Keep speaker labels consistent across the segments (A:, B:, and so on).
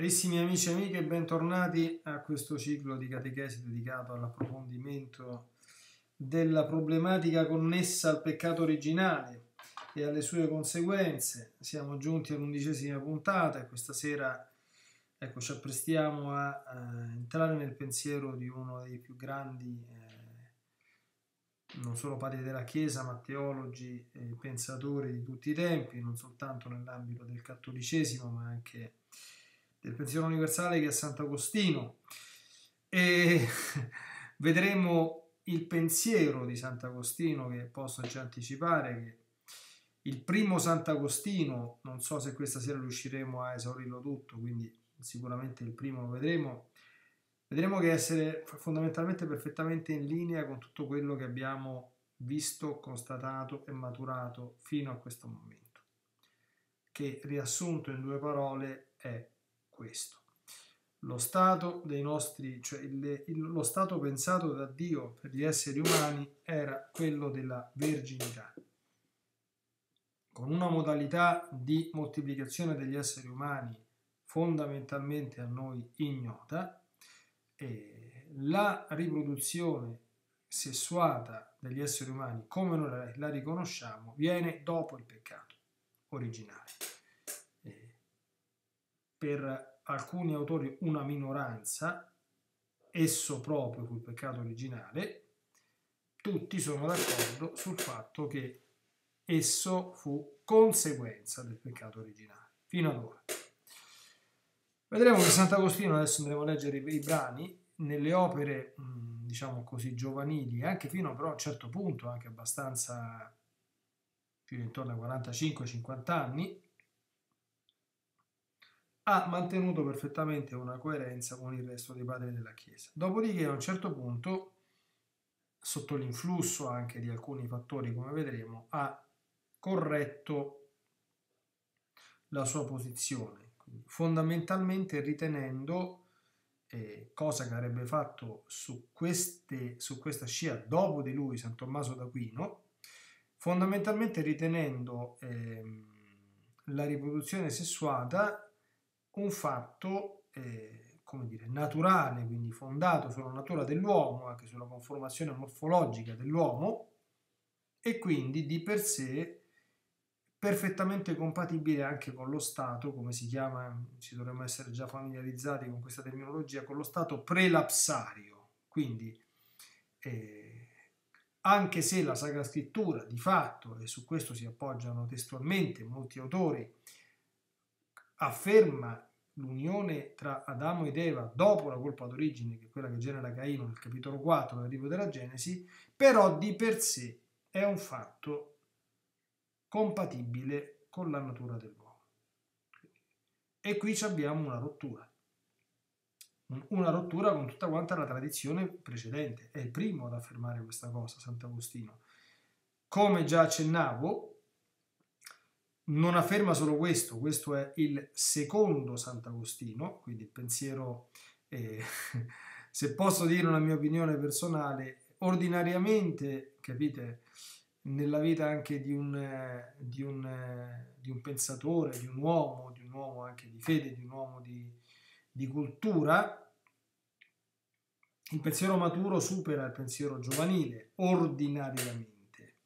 A: Carissimi amici e amiche, bentornati a questo ciclo di catechesi dedicato all'approfondimento della problematica connessa al peccato originale e alle sue conseguenze. Siamo giunti all'undicesima puntata e questa sera ecco, ci apprestiamo a, a, entrare nel pensiero di uno dei più grandi, eh, non solo padri della Chiesa, ma teologi e pensatori di tutti i tempi, non soltanto nell'ambito del cattolicesimo, ma anche del pensiero universale che è Sant'Agostino. E vedremo il pensiero di Sant'Agostino che posso già anticipare che il primo Sant'Agostino, non so se questa sera riusciremo a esaurirlo tutto, quindi sicuramente il primo lo vedremo, vedremo che essere fondamentalmente perfettamente in linea con tutto quello che abbiamo visto, constatato e maturato fino a questo momento, che riassunto in due parole è questo. Lo stato nostri, cioè il, il, lo stato pensato da Dio per gli esseri umani era quello della verginità, con una modalità di moltiplicazione degli esseri umani fondamentalmente a noi ignota, e la riproduzione sessuata degli esseri umani, come noi la riconosciamo, viene dopo il peccato originale. Per alcuni autori una minoranza, esso proprio fu il peccato originale, tutti sono d'accordo sul fatto che esso fu conseguenza del peccato originale, fino ad ora. Vedremo che Sant'Agostino, adesso andremo a leggere i, i brani, nelle opere, diciamo così, giovanili, anche fino però a un certo punto, anche abbastanza fino intorno ai 45-50 anni, ha mantenuto perfettamente una coerenza con il resto dei padri della Chiesa. Dopodiché a un certo punto, sotto l'influsso anche di alcuni fattori, come vedremo, ha corretto la sua posizione, fondamentalmente ritenendo, eh, cosa che avrebbe fatto su, queste, su questa scia dopo di lui San Tommaso d'Aquino, fondamentalmente ritenendo eh, la riproduzione sessuata un fatto, eh, come dire, naturale, quindi fondato sulla natura dell'uomo, anche sulla conformazione morfologica dell'uomo, e quindi di per sé perfettamente compatibile anche con lo Stato, come si chiama, ci dovremmo essere già familiarizzati con questa terminologia, con lo Stato prelapsario. Quindi, eh, anche se la Sacra Scrittura di fatto, e su questo si appoggiano testualmente molti autori, afferma l'unione tra Adamo ed Eva dopo la colpa d'origine, che è quella che genera Caino nel capitolo 4 del della Genesi, però di per sé è un fatto compatibile con la natura dell'uomo. E qui abbiamo una rottura, una rottura con tutta quanta la tradizione precedente. È il primo ad affermare questa cosa, Sant'Agostino. Come già accennavo, non afferma solo questo, questo è il secondo Sant'Agostino, quindi il pensiero, eh, se posso dire una mia opinione personale, ordinariamente, capite, nella vita anche di un, di un, di un pensatore, di un uomo, di un uomo anche di fede, di un uomo di, di cultura, il pensiero maturo supera il pensiero giovanile, ordinariamente,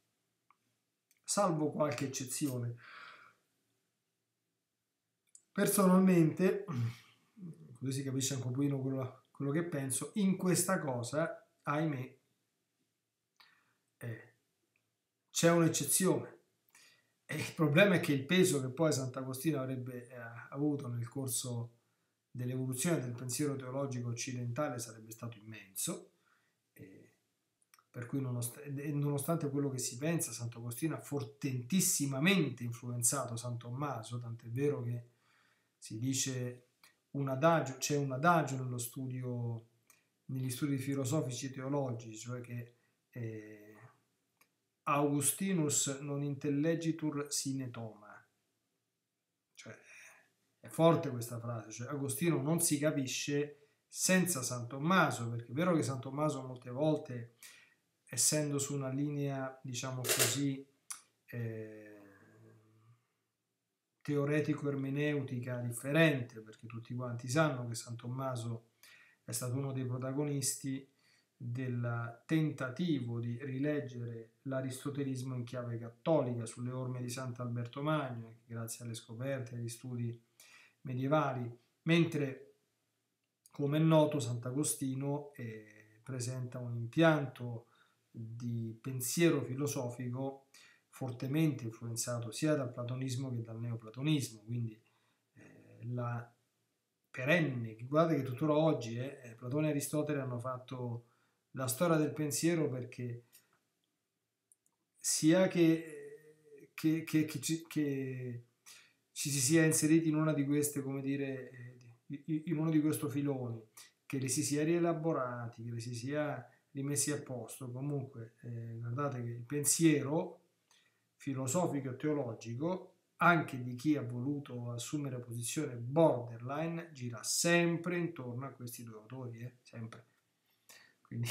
A: salvo qualche eccezione. Personalmente, così si capisce un pochino quello, quello che penso, in questa cosa, ahimè, eh, c'è un'eccezione. E il problema è che il peso che poi Sant'Agostino avrebbe eh, avuto nel corso dell'evoluzione del pensiero teologico occidentale sarebbe stato immenso. Eh, per cui nonostante quello che si pensa, Sant'Agostino ha fortentissimamente influenzato San Tommaso, tant'è vero che si dice un adagio, c'è un adagio nello studio, negli studi filosofici e teologici, cioè che eh, Augustinus non intellegitur sine toma. Cioè, è forte questa frase, cioè Agostino non si capisce senza San Tommaso, perché è vero che San Tommaso molte volte, essendo su una linea, diciamo così, eh, teoretico-ermeneutica differente, perché tutti quanti sanno che San Tommaso è stato uno dei protagonisti del tentativo di rileggere l'aristotelismo in chiave cattolica sulle orme di Sant'Alberto Magno, grazie alle scoperte e agli studi medievali, mentre come è noto Sant'Agostino eh, presenta un impianto di pensiero filosofico fortemente influenzato sia dal platonismo che dal neoplatonismo, quindi eh, la perenne, guardate che tuttora oggi eh, Platone e Aristotele hanno fatto la storia del pensiero perché sia che, che, che, che ci, ci si sia inseriti in una di queste, come dire, eh, in uno di questi filoni, che li si sia rielaborati, che li si sia rimessi a posto. Comunque, eh, guardate che il pensiero filosofico e teologico, anche di chi ha voluto assumere posizione borderline, gira sempre intorno a questi due autori, eh? sempre. Quindi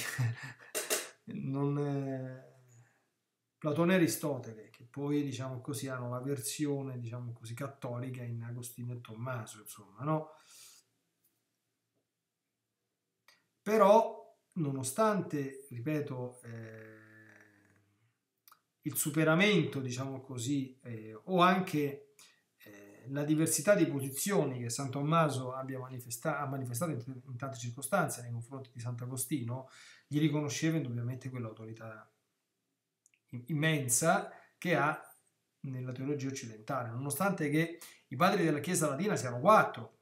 A: non, eh, Platone e Aristotele, che poi diciamo così hanno la versione diciamo così cattolica in Agostino e Tommaso, insomma, no? Però nonostante, ripeto, eh, il superamento, diciamo così, eh, o anche eh, la diversità di posizioni che San Tommaso abbia manifesta- ha manifestato in, in, tante circostanze nei confronti di Sant'Agostino, gli riconosceva indubbiamente quell'autorità immensa che ha nella teologia occidentale, nonostante che i padri della Chiesa latina siano quattro,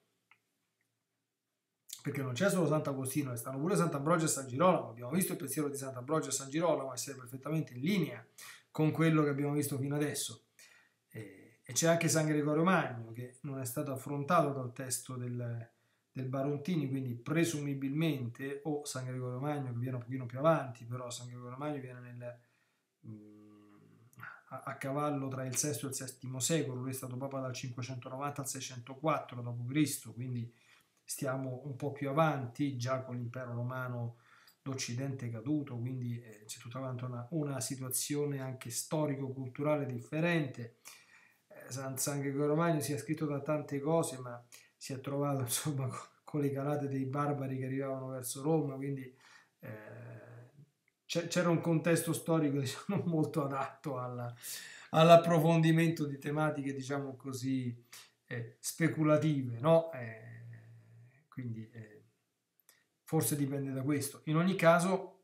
A: perché non c'è solo Sant'Agostino, stanno pure Sant'Ambrogio e San Girolamo. Abbiamo visto il pensiero di Sant'Ambrogio e San Girolamo essere perfettamente in linea con quello che abbiamo visto fino adesso. E, c'è anche San Gregorio Magno, che non è stato affrontato dal testo del, del Barontini, quindi presumibilmente, o San Gregorio Magno che viene un pochino più avanti, però San Gregorio Magno viene nel, mm, a, a, cavallo tra il VI e il VII secolo, lui è stato papa dal 590 al 604 d.C., quindi stiamo un po' più avanti, già con l'impero romano d'Occidente caduto, quindi eh, c'è tutta una, una, situazione anche storico-culturale differente. Eh, San, San Gregorio Magno si è scritto da tante cose, ma si è trovato insomma con, con le calate dei barbari che arrivavano verso Roma, quindi eh, c'era un contesto storico diciamo, molto adatto alla, all'approfondimento di tematiche, diciamo così, eh, speculative, no? Eh, quindi eh, forse dipende da questo. In ogni caso,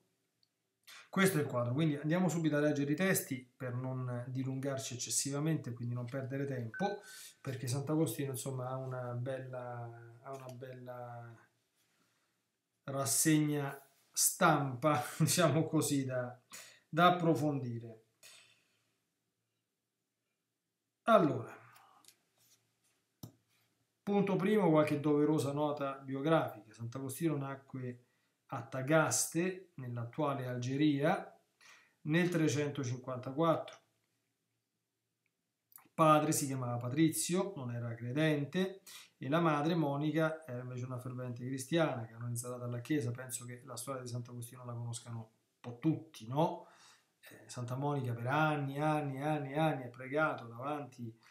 A: questo è il quadro, quindi andiamo subito a leggere i testi per non dilungarci eccessivamente, quindi non perdere tempo, perché Sant'Agostino insomma ha una bella, ha una bella rassegna stampa, diciamo così, da, da approfondire. Allora, Punto primo, qualche doverosa nota biografica. Sant'Agostino nacque a Tagaste, nell'attuale Algeria, nel 354. Il padre si chiamava Patrizio, non era credente, e la madre Monica era invece una fervente cristiana, canonizzata dalla Chiesa. Penso che la storia di Sant'Agostino la conoscano un po' tutti, no? Eh, Santa Monica per anni, anni, anni, anni ha pregato davanti a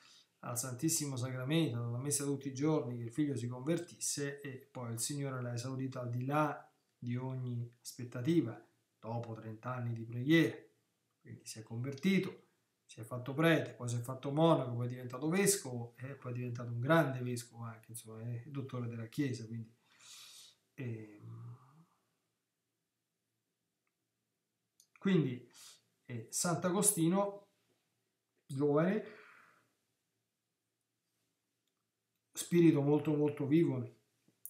A: al Santissimo Sacramento, alla messa tutti i giorni, che il figlio si convertisse e poi il Signore l'ha esaudito al di là di ogni aspettativa, dopo 30 anni di preghiera. Quindi si è convertito, si è fatto prete, poi si è fatto monaco, poi è diventato vescovo e poi è diventato un grande vescovo anche, insomma, è dottore della Chiesa. Quindi, eh, quindi eh, Sant'Agostino, giovane, spirito molto molto vivo,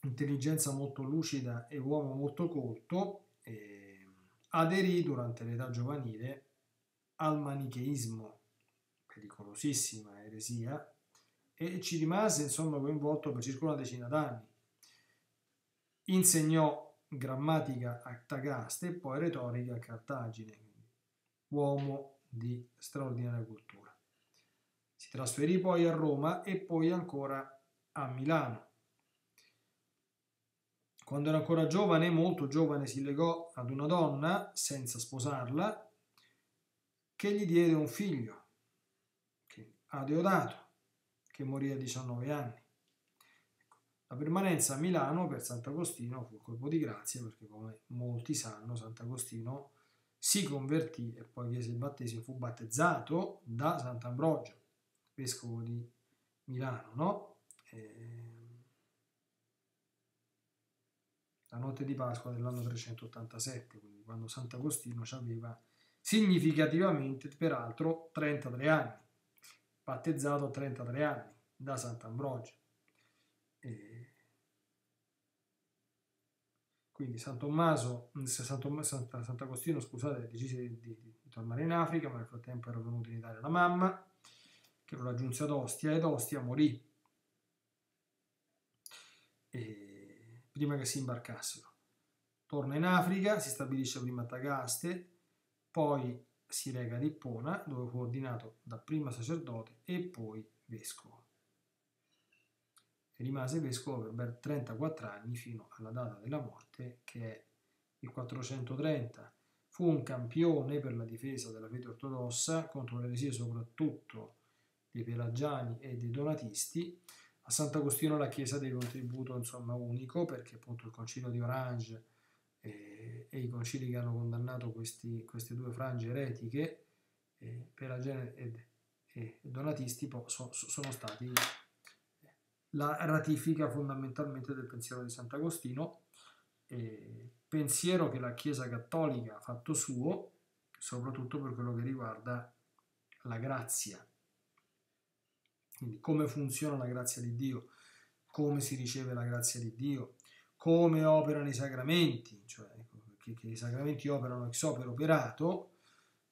A: intelligenza molto lucida e uomo molto colto, eh, aderì durante l'età giovanile al manicheismo, pericolosissima eresia, e ci rimase insomma coinvolto per circa una decina d'anni. Insegnò grammatica a Tagaste e poi retorica a Cartagine, uomo di straordinaria cultura. Si trasferì poi a Roma e poi ancora a Milano. Quando era ancora giovane, molto giovane, si legò ad una donna, senza sposarla, che gli diede un figlio, Adeodato, che morì a 19 anni. La permanenza a Milano per Sant'Agostino fu colpo di grazia perché come molti sanno Sant'Agostino si convertì e poi chiese il battesimo, fu battezzato da Sant'Ambrogio, vescovo di Milano, no? E... La notte di Pasqua dell'anno 387, quindi quando Sant'Agostino aveva significativamente, peraltro, 33 anni, battezzato a 33 anni da Sant'Ambrogio. E quindi San Tommaso, Tommaso, Sant'Agostino scusate, decise di, di, di, tornare in Africa, ma nel frattempo era venuta in Italia la mamma, che lo raggiunse ad Ostia, ed Ostia morì e, prima che si imbarcassero. Torna in Africa, si stabilisce prima a Tagaste, poi si reca a Lippona, dove fu ordinato dapprima sacerdote e poi vescovo e rimase vescovo per ben 34 anni fino alla data della morte che è il 430. Fu un campione per la difesa della fede ortodossa contro le eresie soprattutto dei pelagiani e dei donatisti. A Sant'Agostino la Chiesa deve un tributo insomma unico perché appunto il concilio di Orange e, e i concili che hanno condannato questi, queste due frange eretiche, eh, pelagiani ed, e donatisti, so, sono stati la ratifica fondamentalmente del pensiero di Sant'Agostino, eh, pensiero che la Chiesa Cattolica ha fatto suo, soprattutto per quello che riguarda la grazia. Quindi come funziona la grazia di Dio, come si riceve la grazia di Dio, come operano i sacramenti, cioè che, che i sacramenti operano ex opere operato,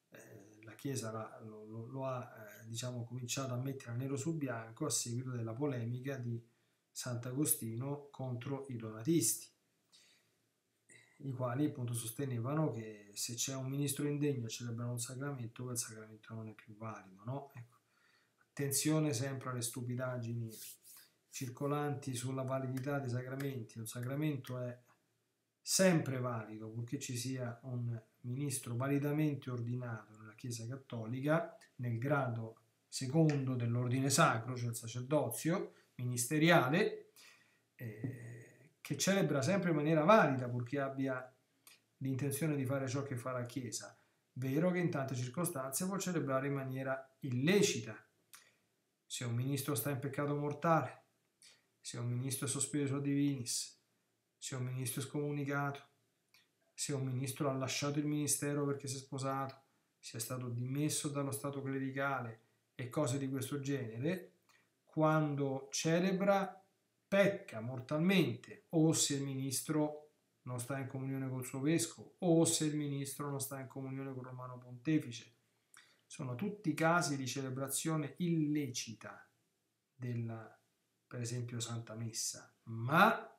A: eh, la Chiesa la, lo, lo, lo, ha eh, diciamo, cominciato a mettere nero su bianco a seguito della polemica di Sant'Agostino contro i donatisti, i quali appunto sostenevano che se c'è un ministro indegno a celebrare un sacramento, quel sacramento non è più valido. No? Ecco. Attenzione sempre alle stupidaggini circolanti sulla validità dei sacramenti. Un sacramento è sempre valido purché ci sia un ministro validamente ordinato nella Chiesa Cattolica nel grado secondo dell'ordine sacro, cioè il sacerdozio ministeriale, eh, che celebra sempre in maniera valida purché abbia l'intenzione di fare ciò che fa la Chiesa. Vero che in tante circostanze può celebrare in maniera illecita. Se un ministro sta in peccato mortale, se un ministro è sospeso a divinis, se un ministro è scomunicato, se un ministro ha lasciato il ministero perché si è sposato, sia stato dimesso dallo stato clericale e cose di questo genere, quando celebra pecca mortalmente o se il ministro non sta in comunione col suo vescovo o se il ministro non sta in comunione col romano pontefice. Sono tutti casi di celebrazione illecita della, per esempio, Santa Messa, ma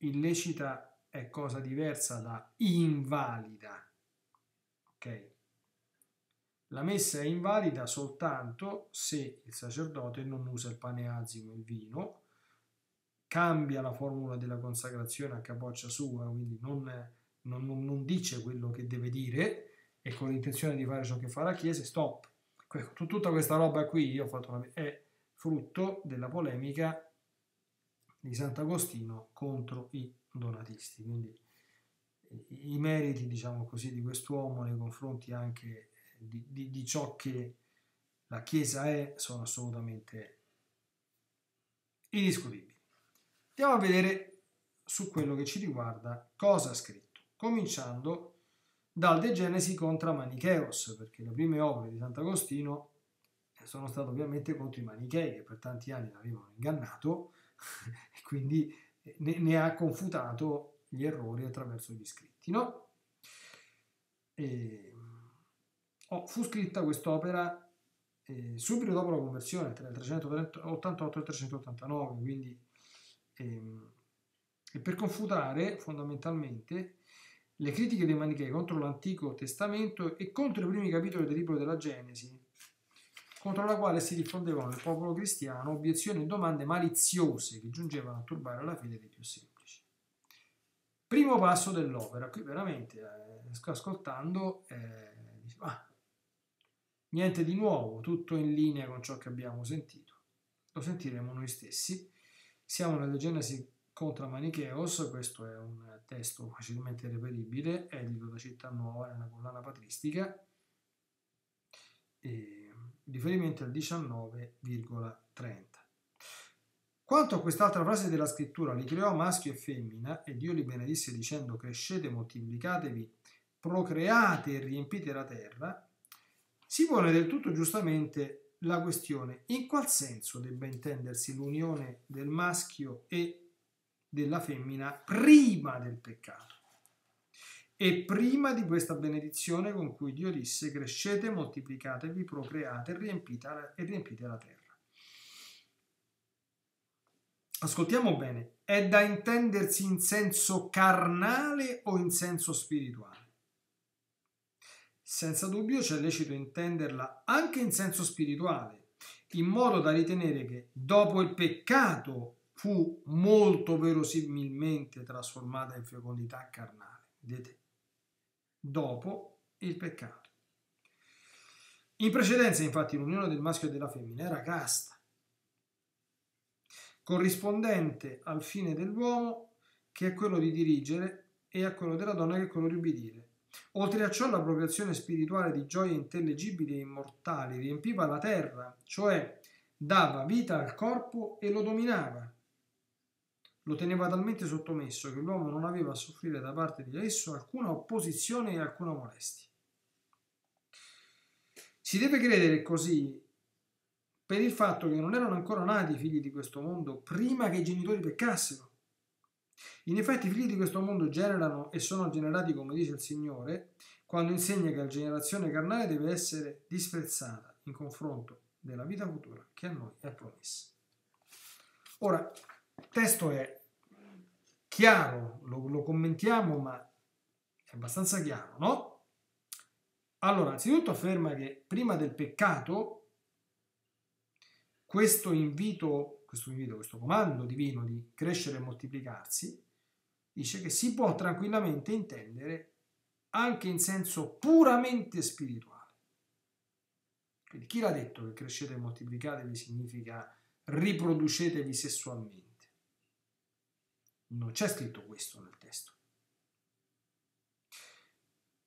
A: illecita è cosa diversa da invalida. Ok? La messa è invalida soltanto se il sacerdote non usa il pane azimo e il vino, cambia la formula della consacrazione a capoccia sua, quindi non, non, non dice quello che deve dire e con l'intenzione di fare ciò che fa la Chiesa, stop. Tutta questa roba qui io ho fatto una, è frutto della polemica di Sant'Agostino contro i donatisti. Quindi i meriti, diciamo così, di quest'uomo nei confronti anche di, di, di ciò che la Chiesa è sono assolutamente indiscutibili. Andiamo a vedere su quello che ci riguarda cosa ha scritto, cominciando dal De Genesi contra Manicheos, perché le prime opere di Sant'Agostino sono state ovviamente contro i Manichei che per tanti anni l'avevano ingannato e quindi ne, ne, ha confutato gli errori attraverso gli scritti. No? E Oh, fu scritta quest'opera eh, subito dopo la conversione, tra il 388 e il 389, quindi ehm, e per confutare fondamentalmente le critiche dei Manichei contro l'Antico Testamento e contro i primi capitoli del libro della Genesi, contro la quale si diffondevano nel popolo cristiano obiezioni e domande maliziose che giungevano a turbare la fede dei più semplici. Primo passo dell'opera, qui veramente eh, ascoltando, eh, dice, ah, Niente di nuovo, tutto in linea con ciò che abbiamo sentito. Lo sentiremo noi stessi. Siamo nella Genesi contra Manicheos, questo è un testo facilmente reperibile, edito da Città Nuova nella collana patristica, e riferimento al 19,30. Quanto a quest'altra frase della scrittura, li creò maschio e femmina, e Dio li benedisse dicendo crescete, moltiplicatevi, procreate e riempite la terra, si pone del tutto giustamente la questione in qual senso debba intendersi l'unione del maschio e della femmina prima del peccato e prima di questa benedizione con cui Dio disse crescete, moltiplicatevi, procreate e riempite, la terra. Ascoltiamo bene, è da intendersi in senso carnale o in senso spirituale? Senza dubbio c'è lecito intenderla anche in senso spirituale, in modo da ritenere che dopo il peccato fu molto verosimilmente trasformata in fecondità carnale. Vedete? Dopo il peccato. In precedenza, infatti, l'unione del maschio e della femmina era casta, corrispondente al fine dell'uomo che è quello di dirigere e a quello della donna che è quello di ubbidire. Oltre a ciò l'appropriazione spirituale di gioie intellegibili e immortali riempiva la terra, cioè dava vita al corpo e lo dominava. Lo teneva talmente sottomesso che l'uomo non aveva a soffrire da parte di esso alcuna opposizione e alcuna molestia. Si deve credere così per il fatto che non erano ancora nati i figli di questo mondo prima che i genitori peccassero. In effetti i figli di questo mondo generano e sono generati come dice il Signore, quando insegna che la generazione carnale deve essere disprezzata in confronto della vita futura che a noi è promessa. Ora, il testo è chiaro, lo, lo commentiamo, ma è abbastanza chiaro, no? Allora, anzitutto afferma che prima del peccato questo invito, questo invito, questo comando divino di crescere e moltiplicarsi dice che si può tranquillamente intendere anche in senso puramente spirituale. Quindi chi l'ha detto che crescete e moltiplicatevi significa riproducetevi sessualmente? Non c'è scritto questo nel testo.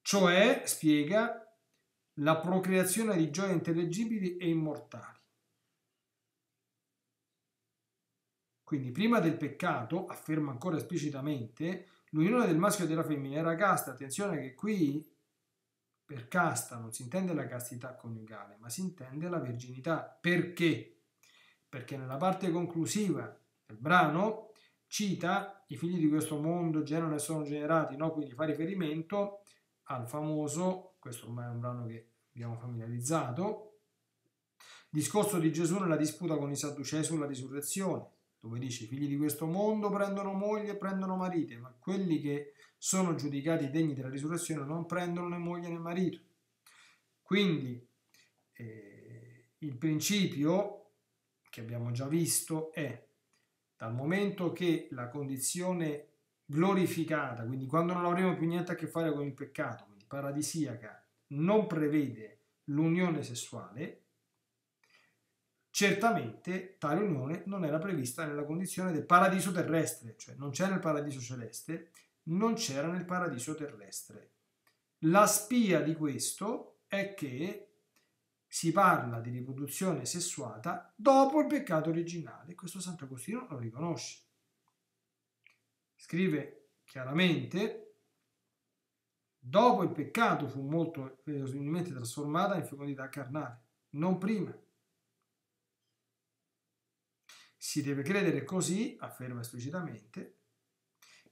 A: Cioè, spiega, la procreazione di gioie intellegibili e immortali. Quindi prima del peccato, afferma ancora esplicitamente, l'unione del maschio e della femmina era casta. Attenzione che qui per casta non si intende la castità coniugale, ma si intende la verginità. Perché? Perché nella parte conclusiva del brano cita i figli di questo mondo generano e sono generati, no? quindi fa riferimento al famoso, questo ormai è un brano che abbiamo familiarizzato, discorso di Gesù nella disputa con i Sadducei sulla risurrezione dove dice i figli di questo mondo prendono moglie e prendono marite, ma quelli che sono giudicati degni della risurrezione non prendono né moglie né marito. Quindi eh, il principio che abbiamo già visto è dal momento che la condizione glorificata, quindi quando non avremo più niente a che fare con il peccato, quindi paradisiaca, non prevede l'unione sessuale, Certamente tale unione non era prevista nella condizione del paradiso terrestre, cioè non c'era nel paradiso celeste, non c'era nel paradiso terrestre. La spia di questo è che si parla di riproduzione sessuata dopo il peccato originale. Questo Sant'Agostino lo riconosce. Scrive chiaramente, dopo il peccato fu molto verosimilmente trasformata in fecondità carnale, non prima. Si deve credere così, afferma esplicitamente,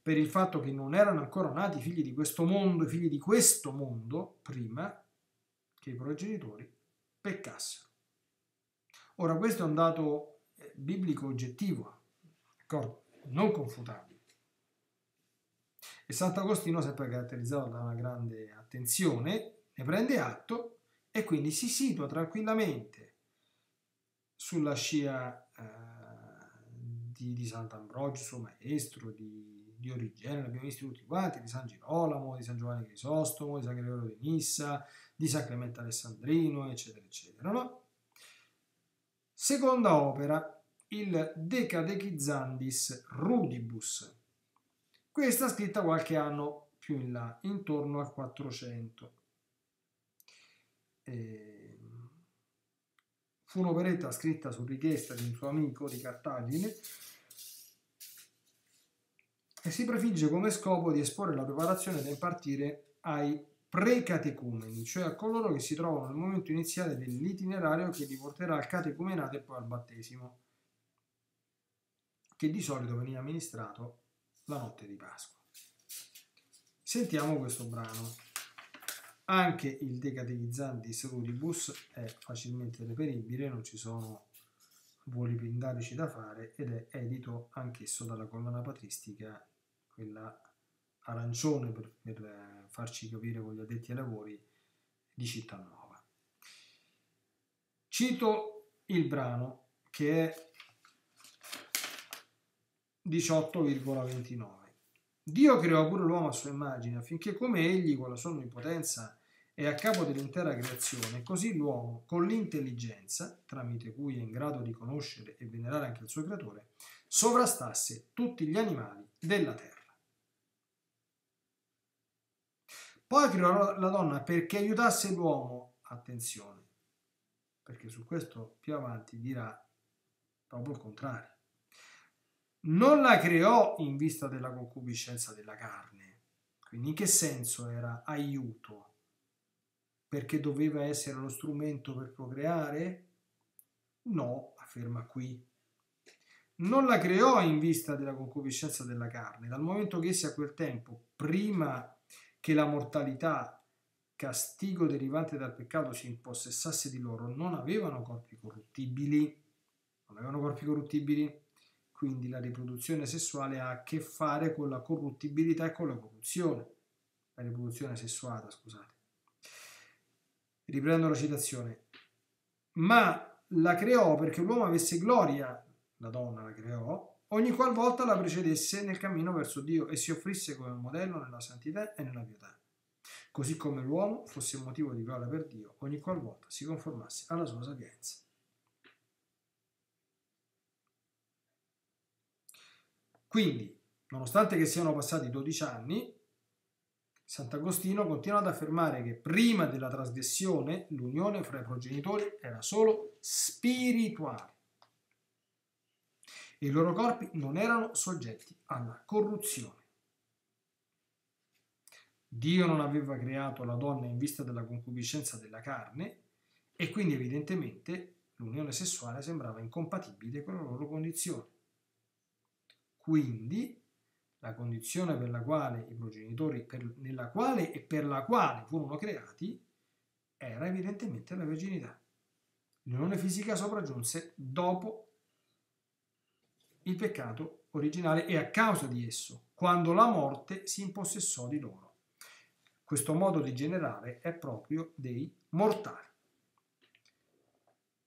A: per il fatto che non erano ancora nati i figli di questo mondo, i figli di questo mondo, prima che i progenitori peccassero. Ora, questo è un dato eh, biblico oggettivo, non confutabile. E Sant'Agostino, sempre caratterizzato da una grande attenzione, ne prende atto e quindi si situa tranquillamente sulla scia eh, di, di Sant'Ambrogio, suo maestro, di, di Origene, l'abbiamo visti tutti quanti, di San Girolamo, di San Giovanni Crisostomo, di San Gregorio di Nissa, di San Clemente Alessandrino, eccetera, eccetera. No? Seconda opera, il De Catechizzandis Rudibus. Questa scritta qualche anno più in là, intorno al 400. E... Fu un'operetta scritta su richiesta di un suo amico di Cartagine e si prefigge come scopo di esporre la preparazione da impartire ai precatecumeni, cioè a coloro che si trovano nel momento iniziale dell'itinerario che li porterà al catecumenato e poi al battesimo, che di solito veniva amministrato la notte di Pasqua. Sentiamo questo brano. Anche il De Catechizzandis Rudibus è facilmente reperibile, non ci sono voli pindarici da fare ed è edito anch'esso dalla collana patristica quella arancione per, per eh, farci capire con gli addetti ai lavori di Città Nuova. Cito il brano che è 18,29. Dio creò pure l'uomo a sua immagine affinché come egli con la sua onnipotenza è a capo dell'intera creazione, così l'uomo con l'intelligenza, tramite cui è in grado di conoscere e venerare anche il suo creatore, sovrastasse tutti gli animali della terra. Poi creò la donna perché aiutasse l'uomo, attenzione, perché su questo più avanti dirà proprio il contrario. Non la creò in vista della concupiscenza della carne, quindi in che senso era aiuto? Perché doveva essere lo strumento per procreare? No, afferma qui. Non la creò in vista della concupiscenza della carne, dal momento che essi a quel tempo, prima che la mortalità, castigo derivante dal peccato, si impossessasse di loro, non avevano corpi corruttibili, non avevano corpi corruttibili, quindi la riproduzione sessuale ha a che fare con la corruttibilità e con la corruzione, la riproduzione sessuata, scusate. Riprendo la citazione. Ma la creò perché l'uomo avesse gloria, la donna la creò, ogni qualvolta la precedesse nel cammino verso Dio e si offrisse come modello nella santità e nella pietà, così come l'uomo fosse motivo di gloria per Dio ogni qualvolta si conformasse alla sua sapienza. Quindi, nonostante che siano passati 12 anni, Sant'Agostino continua ad affermare che prima della trasgressione l'unione fra i progenitori era solo spirituale i loro corpi non erano soggetti alla corruzione. Dio non aveva creato la donna in vista della concupiscenza della carne e quindi evidentemente l'unione sessuale sembrava incompatibile con la loro condizione. Quindi la condizione per la quale i progenitori, per, nella quale e per la quale furono creati, era evidentemente la verginità. L'unione fisica sopraggiunse dopo il peccato originale e a causa di esso, quando la morte si impossessò di loro. Questo modo di generare è proprio dei mortali.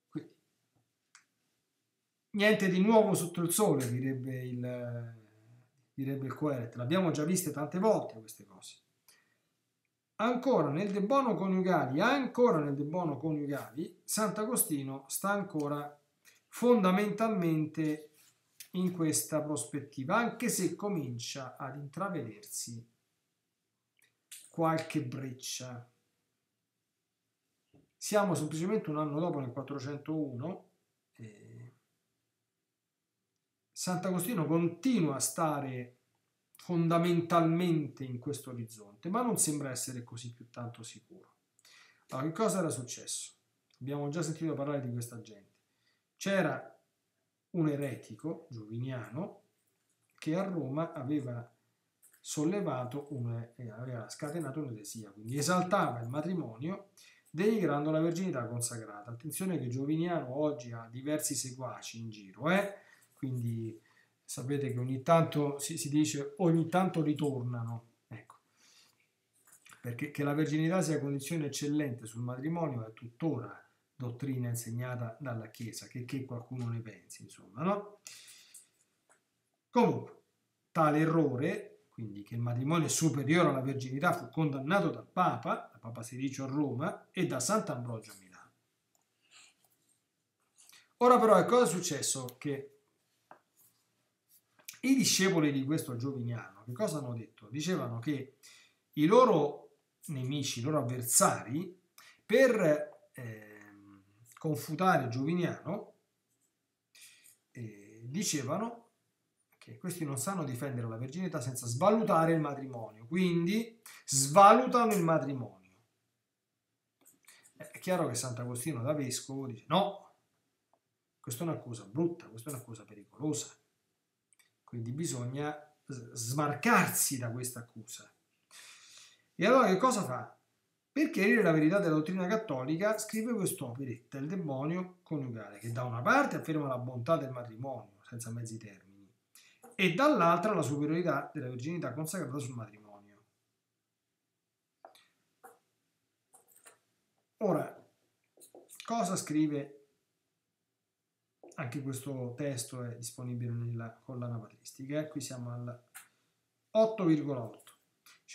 A: Quindi, niente di nuovo sotto il sole, direbbe il, direbbe il Coelet. L'abbiamo già viste tante volte queste cose. Ancora nel De Bono Coniugali, ancora nel De Bono Coniugali, Sant'Agostino sta ancora fondamentalmente in questa prospettiva, anche se comincia ad intravedersi qualche breccia. Siamo semplicemente un anno dopo, nel 401, e Sant'Agostino continua a stare fondamentalmente in questo orizzonte, ma non sembra essere così più tanto sicuro. Allora, che cosa era successo? Abbiamo già sentito parlare di questa gente. C'era un eretico gioviniano che a Roma aveva sollevato un, eh, aveva scatenato un'eresia, quindi esaltava il matrimonio denigrando la verginità consacrata. Attenzione che Gioviniano oggi ha diversi seguaci in giro, eh? quindi sapete che ogni tanto si, si dice ogni tanto ritornano, ecco. perché che la verginità sia condizione eccellente sul matrimonio è tuttora dottrina insegnata dalla Chiesa, che, che qualcuno ne pensi, insomma, no? Comunque, tale errore, quindi che il matrimonio è superiore alla verginità, fu condannato dal Papa, da Papa Siricio a Roma e da Sant'Ambrogio a Milano. Ora però che cosa è successo? Che i discepoli di questo Gioviniano, che cosa hanno detto? Dicevano che i loro nemici, i loro avversari, per eh, confutare Gioviniano, eh, dicevano che questi non sanno difendere la verginità senza svalutare il matrimonio, quindi svalutano il matrimonio. È chiaro che Sant'Agostino da vescovo dice no, questa è una cosa brutta, questa è una cosa pericolosa. Quindi bisogna smarcarsi da questa accusa. E allora che cosa fa? Per chiarire la verità della dottrina cattolica scrive quest'operetta, Il demonio coniugale, che da una parte afferma la bontà del matrimonio, senza mezzi termini, e dall'altra la superiorità della virginità consacrata sul matrimonio. Ora, cosa scrive anche questo testo è disponibile nella collana patristica. Eh? Qui siamo al 8,8.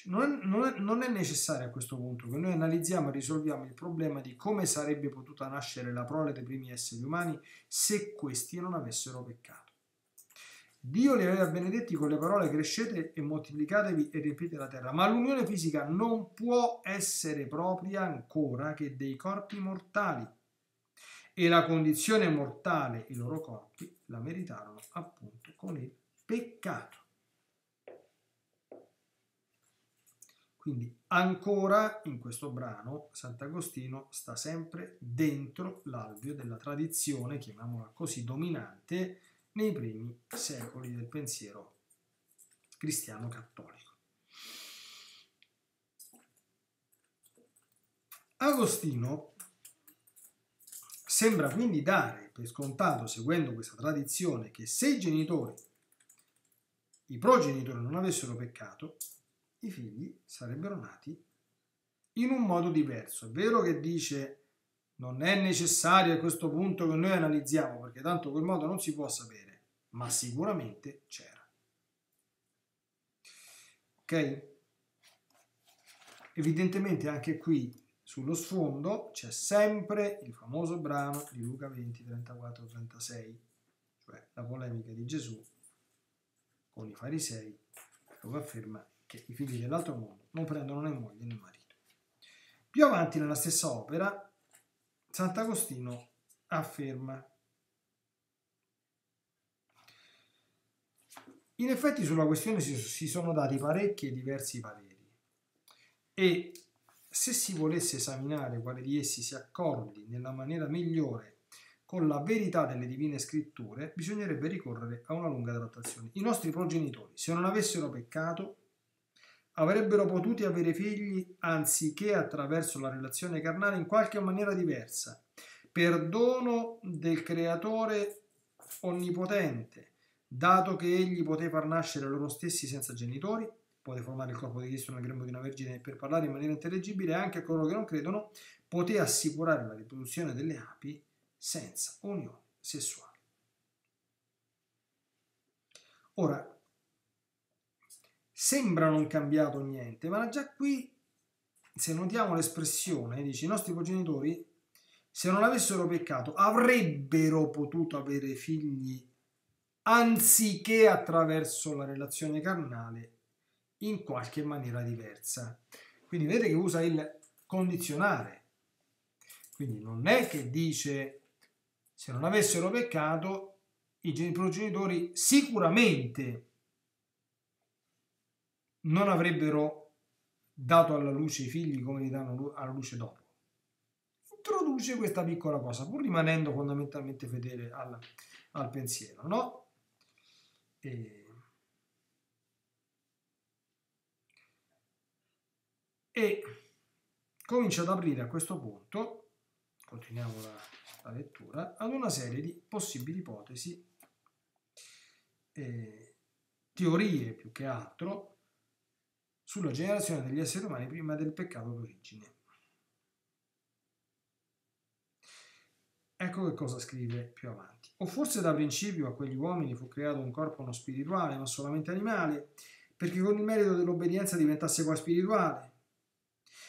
A: Non è, non, è, non è necessario a questo punto che noi analizziamo e risolviamo il problema di come sarebbe potuta nascere la prole dei primi esseri umani se questi non avessero peccato. Dio li aveva benedetti con le parole crescete e moltiplicatevi e riempite la terra, ma l'unione fisica non può essere propria ancora che dei corpi mortali e la condizione mortale i loro corpi la meritarono appunto con il peccato. Quindi ancora in questo brano Sant'Agostino sta sempre dentro l'alveo della tradizione, chiamiamola così, dominante nei primi secoli del pensiero cristiano cattolico. Agostino Sembra quindi dare per scontato, seguendo questa tradizione, che se i genitori, i progenitori non avessero peccato, i figli sarebbero nati in un modo diverso. È vero che dice non è necessario a questo punto che noi analizziamo, perché tanto quel modo non si può sapere, ma sicuramente c'era. Ok? Evidentemente anche qui sullo sfondo c'è sempre il famoso brano di Luca 20, 34, 36, cioè la polemica di Gesù con i farisei, dove afferma che i figli dell'altro mondo non prendono né moglie né marito. Più avanti nella stessa opera, Sant'Agostino afferma In effetti sulla questione si sono dati parecchi e diversi pareri e se si volesse esaminare quale di essi si accordi nella maniera migliore con la verità delle divine scritture, bisognerebbe ricorrere a una lunga trattazione. I nostri progenitori, se non avessero peccato, avrebbero potuto avere figli anziché attraverso la relazione carnale in qualche maniera diversa, per dono del Creatore onnipotente, dato che egli poté far nascere loro stessi senza genitori, può formare il corpo di Cristo nel grembo di una vergine per parlare in maniera intellegibile anche a coloro che non credono, poté assicurare la riproduzione delle api senza unione sessuale. Ora, sembra non cambiato niente, ma già qui, se notiamo l'espressione, dice i nostri progenitori, se non avessero peccato, avrebbero potuto avere figli anziché attraverso la relazione carnale in qualche maniera diversa. Quindi vedete che usa il condizionale. Quindi non è che dice se non avessero peccato i progenitori sicuramente non avrebbero dato alla luce i figli come li danno alla luce dopo. Introduce questa piccola cosa, pur rimanendo fondamentalmente fedele al, al pensiero, no? E e comincia ad aprire a questo punto, continuiamo la, la lettura, ad una serie di possibili ipotesi, eh, teorie più che altro, sulla generazione degli esseri umani prima del peccato d'origine. ecco che cosa scrive più avanti. O forse da principio a quegli uomini fu creato un corpo non spirituale, ma solamente animale, perché con il merito dell'obbedienza diventasse qua spirituale.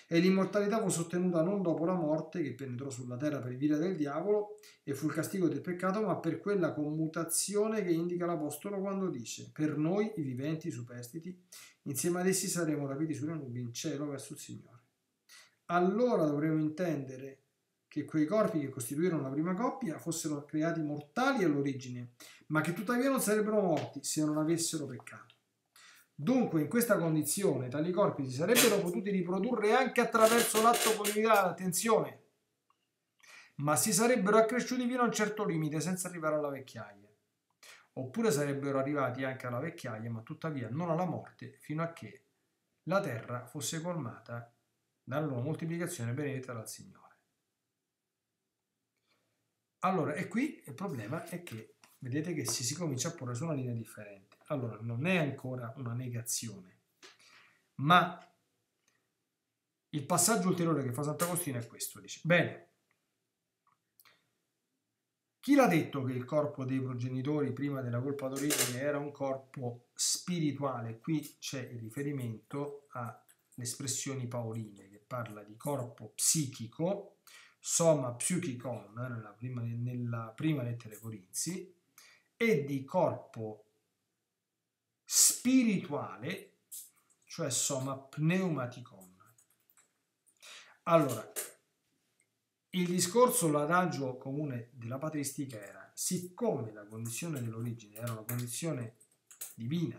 A: E l'immortalità fu sostenuta non dopo la morte, che penetrò sulla terra per via del diavolo, e fu il castigo del peccato, ma per quella commutazione che indica l'Apostolo quando dice: Per noi, i viventi, i superstiti, insieme ad essi saremo rapiti sulle nubi in cielo verso il Signore. Allora dovremo intendere che quei corpi che costituirono la prima coppia fossero creati mortali all'origine, ma che tuttavia non sarebbero morti se non avessero peccato. Dunque, in questa condizione, tali corpi si sarebbero potuti riprodurre anche attraverso l'atto coniugale, attenzione, ma si sarebbero accresciuti fino a un certo limite senza arrivare alla vecchiaia. Oppure sarebbero arrivati anche alla vecchiaia, ma tuttavia non alla morte, fino a che la terra fosse colmata dalla loro moltiplicazione benedetta dal Signore. Allora, e qui il problema è che vedete che si, si comincia a porre su una linea differente. Allora, non è ancora una negazione, ma il passaggio ulteriore che fa Sant'Agostino è questo, dice, bene, chi l'ha detto che il corpo dei progenitori prima della colpa d'origine era un corpo spirituale? Qui c'è il riferimento alle espressioni paoline, che parla di corpo psichico, soma psychikon, nella prima, nella prima lettera ai Corinzi, e di corpo spirituale, cioè soma pneumaticon. Allora, il discorso, l'adagio comune della patristica era, siccome la condizione dell'origine era una condizione divina,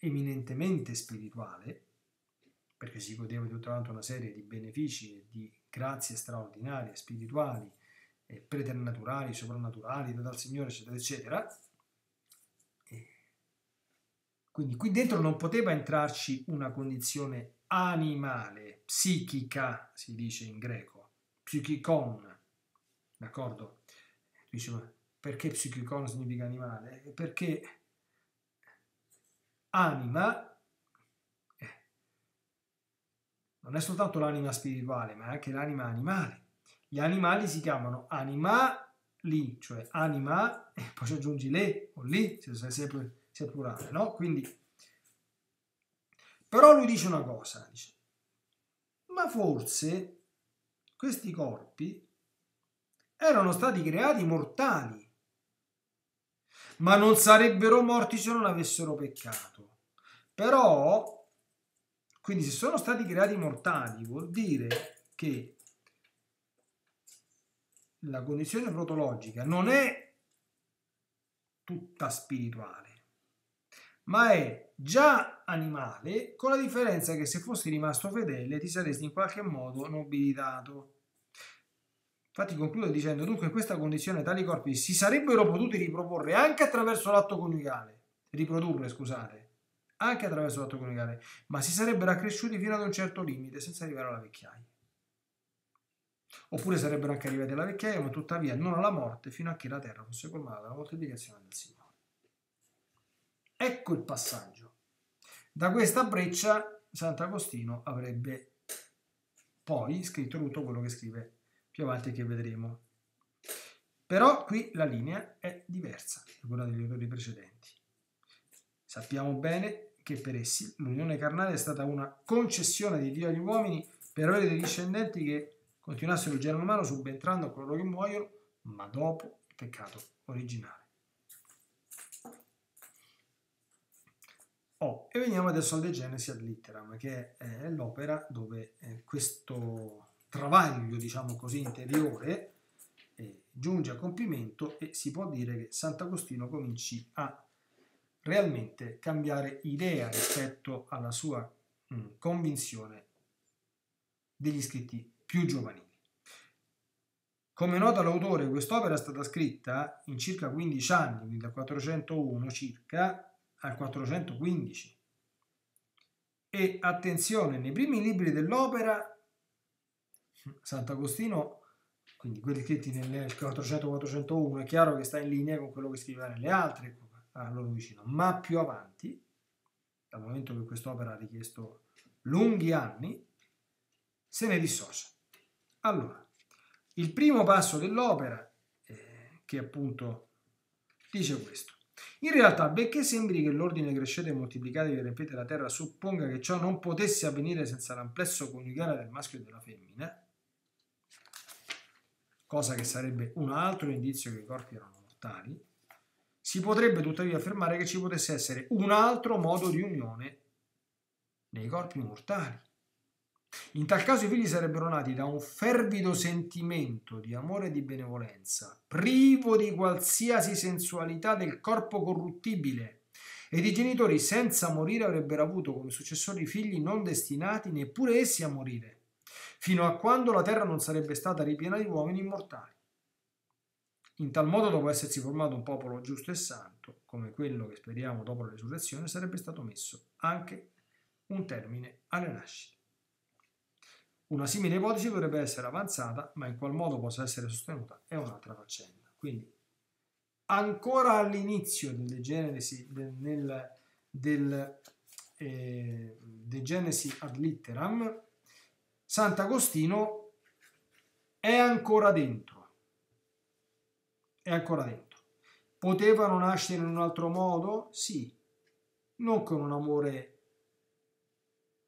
A: eminentemente spirituale, perché si godeva di tutta una serie di benefici e di grazie straordinarie, spirituali, preternaturali, soprannaturali, dal Signore, eccetera, eccetera, quindi qui dentro non poteva entrarci una condizione animale, psichica, si dice in greco, psichikon, d'accordo? Dice, perché psichikon significa animale? Perché anima eh, non è soltanto l'anima spirituale, ma anche l'anima animale. Gli animali si chiamano animali, cioè anima, e poi ci aggiungi le o lì, se, sia plurale, no? Quindi, però lui dice una cosa, dice, ma forse questi corpi erano stati creati mortali, ma non sarebbero morti se non avessero peccato. Però, quindi se sono stati creati mortali, vuol dire che la condizione protologica non è tutta spirituale ma è già animale, con la differenza che se fossi rimasto fedele ti saresti in qualche modo nobilitato. Infatti conclude dicendo, dunque in questa condizione tali corpi si sarebbero potuti riproporre anche attraverso l'atto coniugale, riprodurre scusate, anche attraverso l'atto coniugale, ma si sarebbero accresciuti fino ad un certo limite senza arrivare alla vecchiaia. Oppure sarebbero anche arrivati alla vecchiaia, ma tuttavia non alla morte, fino a che la terra fosse colmata dalla moltiplicazione del Signore. Ecco il passaggio. Da questa breccia Sant'Agostino avrebbe poi scritto tutto quello che scrive più avanti che vedremo. Però qui la linea è diversa da quella degli autori precedenti. Sappiamo bene che per essi l'unione carnale è stata una concessione di Dio agli uomini per avere dei discendenti che continuassero il genere umano subentrando a coloro che muoiono, ma dopo il peccato originale. Oh, e veniamo adesso al De Genesi ad Litteram, che è l'opera dove eh, questo travaglio, diciamo così, interiore eh, giunge a compimento e si può dire che Sant'Agostino cominci a realmente cambiare idea rispetto alla sua mm, convinzione degli scritti più giovanili. Come nota l'autore, quest'opera è stata scritta in circa 15 anni, quindi dal 401 circa, al 415. E attenzione, nei primi libri dell'opera, Sant'Agostino, quindi quelli scritti nel 400-401, è chiaro che sta in linea con quello che scriveva nelle altre a loro vicino, ma più avanti, dal momento che quest'opera ha richiesto lunghi anni, se ne dissocia. Allora, Il primo passo dell'opera, eh, che appunto dice questo. In realtà, benché sembri che l'ordine crescete e moltiplicate vi riempite la terra supponga che ciò non potesse avvenire senza l'amplesso coniugale del maschio e della femmina, cosa che sarebbe un altro indizio che i corpi erano mortali, si potrebbe tuttavia affermare che ci potesse essere un altro modo di unione nei corpi mortali. In tal caso i figli sarebbero nati da un fervido sentimento di amore e di benevolenza, privo di qualsiasi sensualità del corpo corruttibile, ed i genitori senza morire avrebbero avuto come successori figli non destinati neppure essi a morire, fino a quando la terra non sarebbe stata ripiena di uomini immortali. In tal modo, dopo essersi formato un popolo giusto e santo, come quello che speriamo dopo la risurrezione, sarebbe stato messo anche un termine alle nascite. Una simile ipotesi potrebbe essere avanzata, ma in qual modo possa essere sostenuta è un'altra faccenda. Quindi, ancora all'inizio delle Genesi, del, del, eh, De Genesi ad litteram, Sant'Agostino è ancora dentro è ancora dentro. Potevano nascere in un altro modo? Sì, non con un amore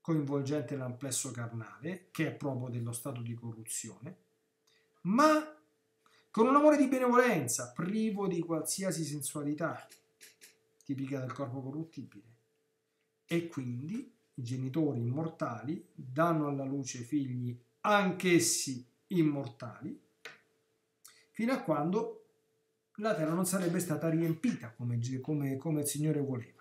A: coinvolgente l'amplesso carnale, che è proprio dello stato di corruzione, ma con un amore di benevolenza, privo di qualsiasi sensualità, tipica del corpo corruttibile. E quindi i genitori immortali danno alla luce figli anch'essi immortali, fino a quando la terra non sarebbe stata riempita come, come, come il Signore voleva.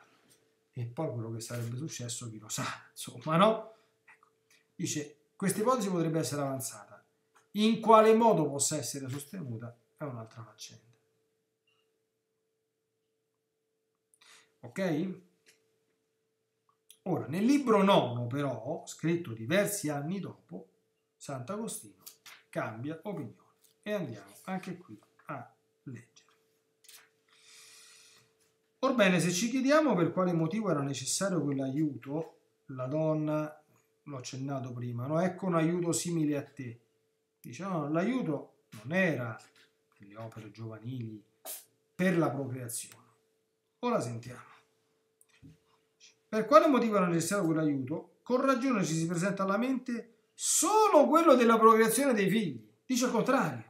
A: E poi quello che sarebbe successo chi lo sa, insomma, no? Ecco. Dice, questa ipotesi potrebbe essere avanzata. In quale modo possa essere sostenuta è un'altra faccenda. Ok? Ora, nel libro nono, però, scritto diversi anni dopo, Sant'Agostino cambia opinione. E andiamo anche qui a leggere. Orbene, se ci chiediamo per quale motivo era necessario quell'aiuto, la donna, l'ho accennato prima, no? ecco un aiuto simile a te. Dice, no, l'aiuto non era le opere giovanili per la procreazione. Ora sentiamo. Per quale motivo era necessario quell'aiuto? Con ragione ci si presenta alla mente solo quello della procreazione dei figli. Dice il contrario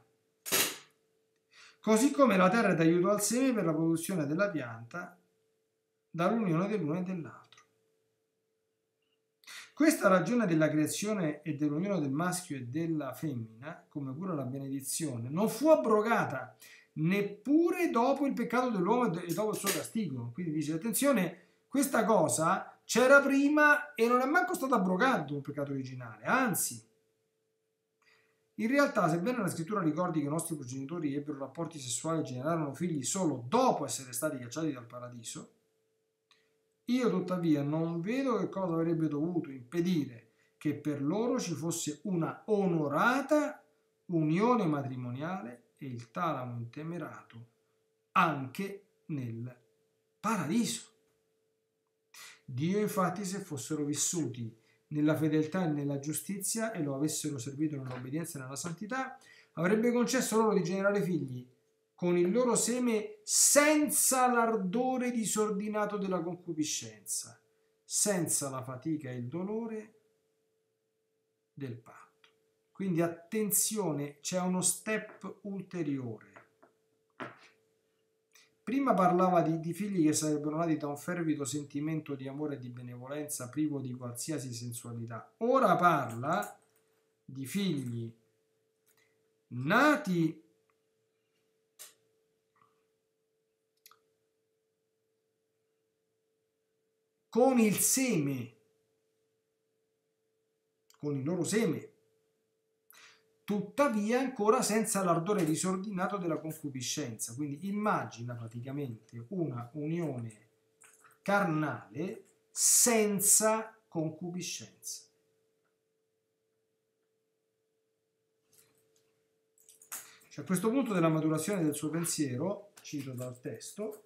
A: così come la terra è d'aiuto al seme per la produzione della pianta dall'unione dell'uno e dell'altro. Questa ragione della creazione e dell'unione del maschio e della femmina, come pure la benedizione, non fu abrogata neppure dopo il peccato dell'uomo e dopo il suo castigo. Quindi dice, attenzione, questa cosa c'era prima e non è manco stato abrogato il peccato originale, anzi, in realtà, sebbene la scrittura ricordi che i nostri progenitori ebbero rapporti sessuali e generarono figli solo dopo essere stati cacciati dal paradiso, io tuttavia non vedo che cosa avrebbe dovuto impedire che per loro ci fosse una onorata unione matrimoniale e il talamo intemerato anche nel paradiso. Dio infatti se fossero vissuti nella fedeltà e nella giustizia e lo avessero servito nell'obbedienza e nella santità, avrebbe concesso loro di generare figli con il loro seme senza l'ardore disordinato della concupiscenza, senza la fatica e il dolore del patto. Quindi attenzione, c'è uno step ulteriore. Prima parlava di, di, figli che sarebbero nati da un fervido sentimento di amore e di benevolenza privo di qualsiasi sensualità. Ora parla di figli nati con il seme, con il loro seme, tuttavia ancora senza l'ardore disordinato della concupiscenza. Quindi immagina praticamente una unione carnale senza concupiscenza. Cioè, a questo punto della maturazione del suo pensiero, cito dal testo,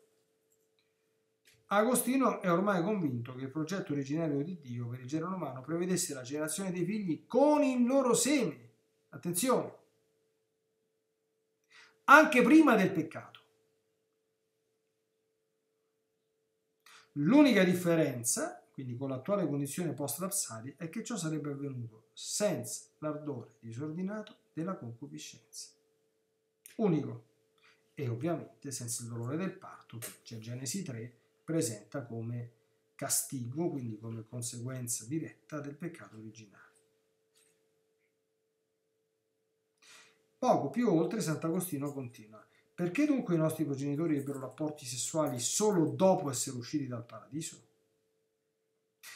A: Agostino è ormai convinto che il progetto originario di Dio per il genere umano prevedesse la generazione dei figli con il loro seme Attenzione, anche prima del peccato. L'unica differenza, quindi con l'attuale condizione post-lapsali, è che ciò sarebbe avvenuto senza l'ardore disordinato della concupiscenza. Unico. E ovviamente senza il dolore del parto, che cioè Genesi 3 presenta come castigo, quindi come conseguenza diretta del peccato originale. Poco più oltre, Sant'Agostino continua. Perché dunque i nostri progenitori ebbero rapporti sessuali solo dopo essere usciti dal paradiso?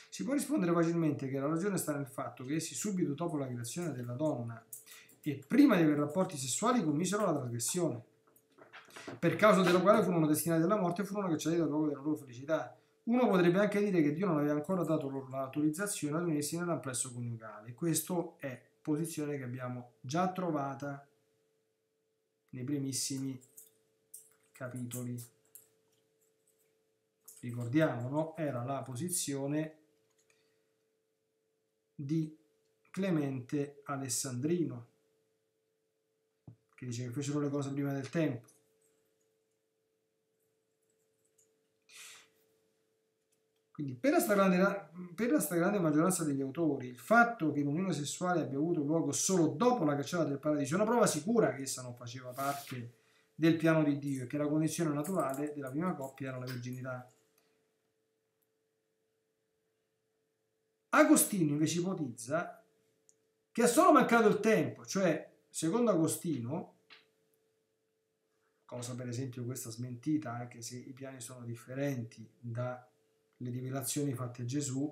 A: Si può rispondere facilmente che la ragione sta nel fatto che essi subito dopo la creazione della donna e prima di avere rapporti sessuali commisero la trasgressione, per causa della quale furono destinati alla morte e furono cacciati dal luogo della loro felicità. Uno potrebbe anche dire che Dio non aveva ancora dato loro l'autorizzazione ad unirsi nell'amplesso coniugale. Questa è posizione che abbiamo già trovata nei primissimi capitoli. Ricordiamo, no? Era la posizione di Clemente Alessandrino, che dice che fecero le cose prima del tempo. Quindi per la, stragrande, per la stragrande maggioranza degli autori, il fatto che l'unione sessuale abbia avuto luogo solo dopo la cacciata del paradiso è una prova sicura che essa non faceva parte del piano di Dio e che la condizione naturale della prima coppia era la virginità. Agostino invece ipotizza che è solo mancato il tempo, cioè secondo Agostino, cosa per esempio questa smentita anche se i piani sono differenti da le rivelazioni fatte a Gesù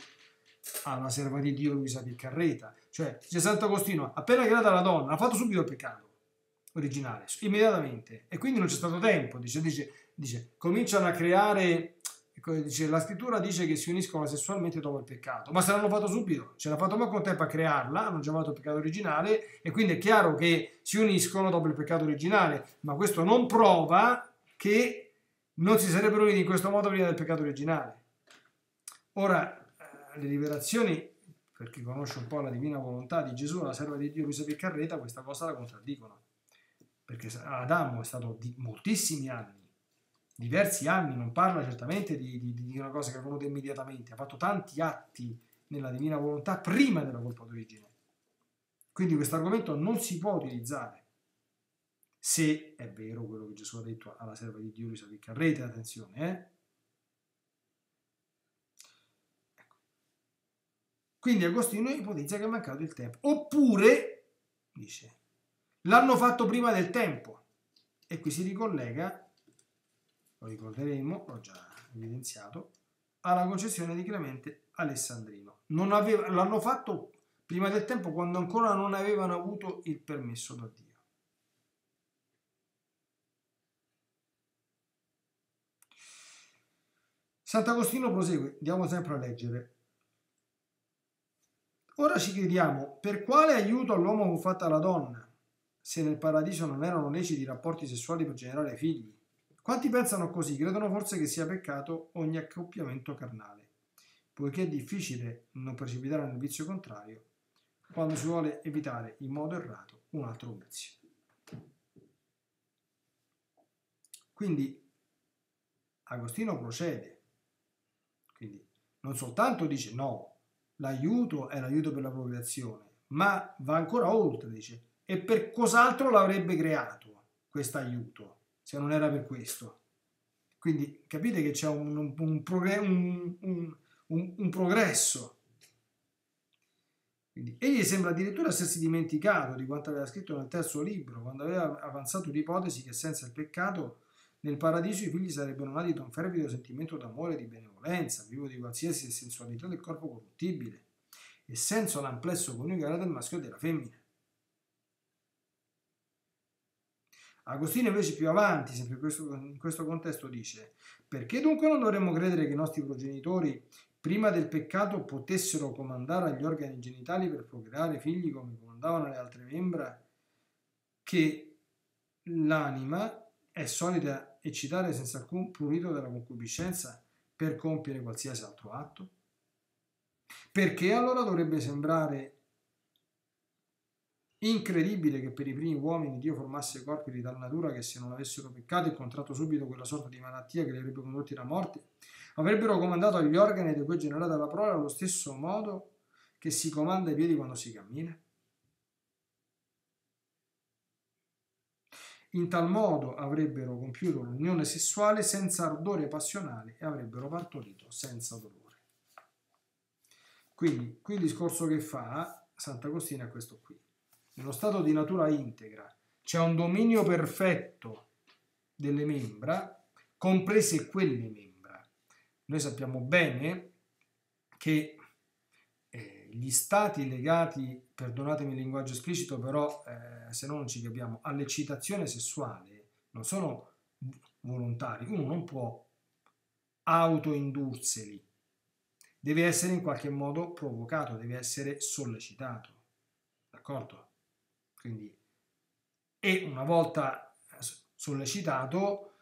A: alla serva di Dio Luisa Piccarreta. Cioè, dice Sant'Agostino, appena creata la donna, ha fatto subito il peccato originale, immediatamente. E quindi non c'è stato tempo, dice, dice, dice cominciano a creare, ecco, dice, la scrittura dice che si uniscono sessualmente dopo il peccato, ma se l'hanno fatto subito, ce l'ha fatto poco tempo a crearla, hanno già fatto il peccato originale, e quindi è chiaro che si uniscono dopo il peccato originale, ma questo non prova che non si sarebbero uniti in questo modo prima del peccato originale. Ora, eh, le rivelazioni, per chi conosce un po' la divina volontà di Gesù, la serva di Dio Luisa Piccarreta, questa cosa la contraddicono. Perché Adamo è stato di moltissimi anni, diversi anni, non parla certamente di, di, di una cosa che è avvenuta immediatamente, ha fatto tanti atti nella divina volontà prima della colpa d'origine. Quindi questo argomento non si può utilizzare se è vero quello che Gesù ha detto alla serva di Dio Luisa Piccarreta, attenzione, eh? Quindi Agostino ipotizza che è mancato il tempo. Oppure, dice, l'hanno fatto prima del tempo. E qui si ricollega, lo ricorderemo, l'ho già evidenziato, alla concessione di Clemente Alessandrino. L'hanno fatto prima del tempo quando ancora non avevano avuto il permesso da Dio. Sant'Agostino prosegue, andiamo sempre a leggere. Ora ci chiediamo per quale aiuto all'uomo fu fatta la donna, se nel paradiso non erano leciti rapporti sessuali per generare figli. Quanti pensano così credono forse che sia peccato ogni accoppiamento carnale, poiché è difficile non precipitare nel vizio contrario quando si vuole evitare in modo errato un altro vizio. Quindi Agostino procede, quindi non soltanto dice no, l'aiuto è l'aiuto per la procreazione, ma va ancora oltre, dice, e per cos'altro l'avrebbe creato questo aiuto, se non era per questo. Quindi capite che c'è un, un, un, progre, un progresso. Quindi, egli sembra addirittura essersi dimenticato di quanto aveva scritto nel terzo libro, quando aveva avanzato l'ipotesi che senza il peccato nel paradiso i figli sarebbero nati da un fervido sentimento d'amore e di benevolenza, vivo di qualsiasi sensualità del corpo corruttibile, e senza l'amplesso coniugale del maschio e della femmina. Agostino invece più avanti, sempre in questo contesto, dice perché dunque non dovremmo credere che i nostri progenitori prima del peccato potessero comandare agli organi genitali per procreare figli come comandavano le altre membra, che l'anima è solita eccitare senza alcun prurito della concupiscenza per compiere qualsiasi altro atto? Perché allora dovrebbe sembrare Incredibile che per i primi uomini Dio formasse corpi di tal natura che se non avessero peccato e contratto subito quella sorta di malattia che li avrebbe condotti alla morte, avrebbero comandato agli organi di cui è generata la parola allo stesso modo che si comanda ai piedi quando si cammina? In tal modo avrebbero compiuto l'unione sessuale senza ardore passionale e avrebbero partorito senza dolore. Quindi, qui il discorso che fa Sant'Agostino è questo qui. Nello stato di natura integra c'è un dominio perfetto delle membra, comprese quelle membra. Noi sappiamo bene che gli stati legati, perdonatemi il linguaggio esplicito, però eh, se no non ci capiamo, all'eccitazione sessuale non sono volontari, uno non può autoindurseli, deve essere in qualche modo provocato, deve essere sollecitato, d'accordo? Quindi, e una volta sollecitato,